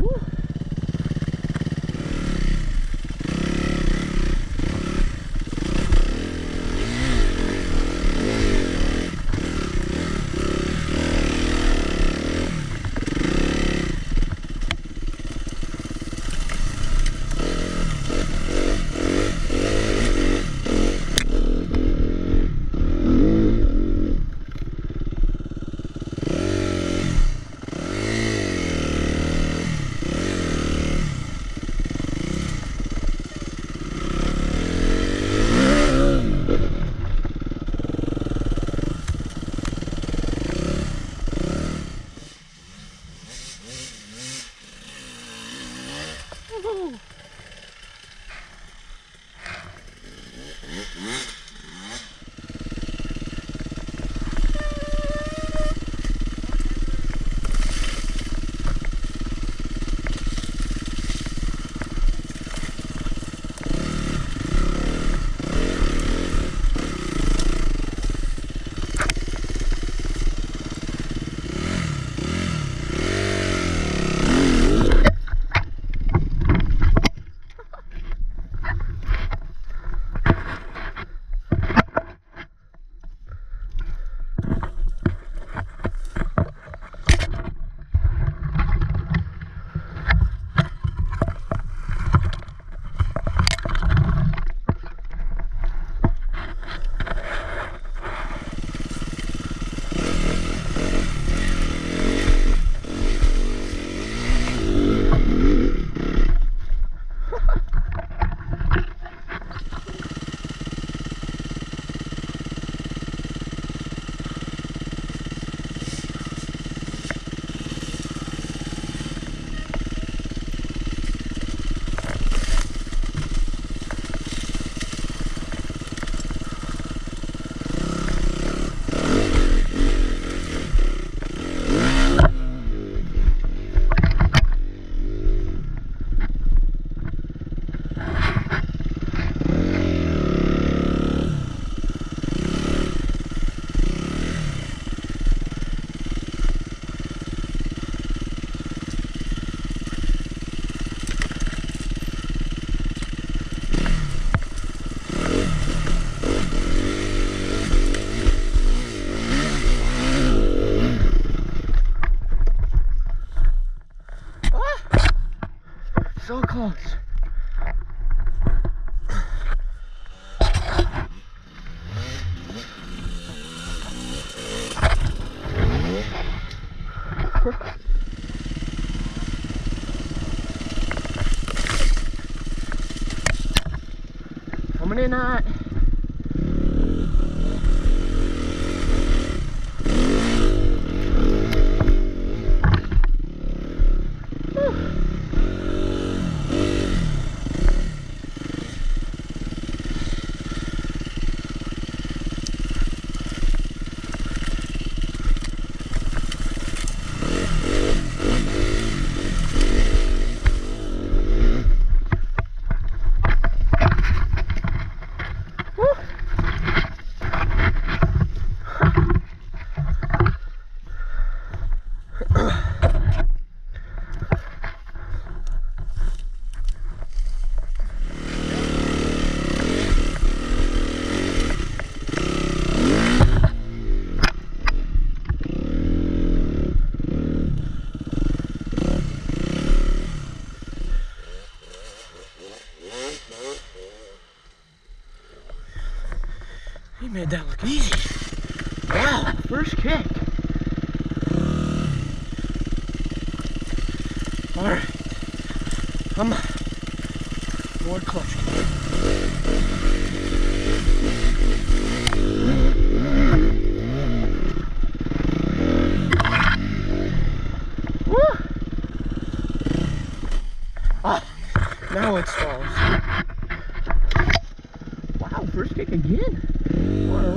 Whew. He made that look easy. Wow, first kick. All right, I'm more clutch. Ah, now it stalls. Wow, first kick again. On a.